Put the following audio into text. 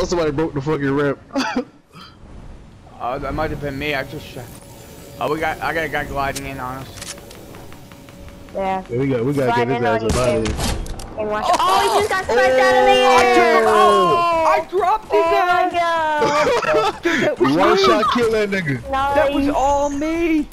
thought somebody broke the fucking ramp. uh, that might have been me. I just. Oh, we got. I got a guy gliding in on us. Yeah. Yeah, we got, we gotta get this his ass out of here. Oh, he just got sniped out of the air! Oh, I dropped his Oh ass. my god! One shot kill that nigga. Nice. That was all me.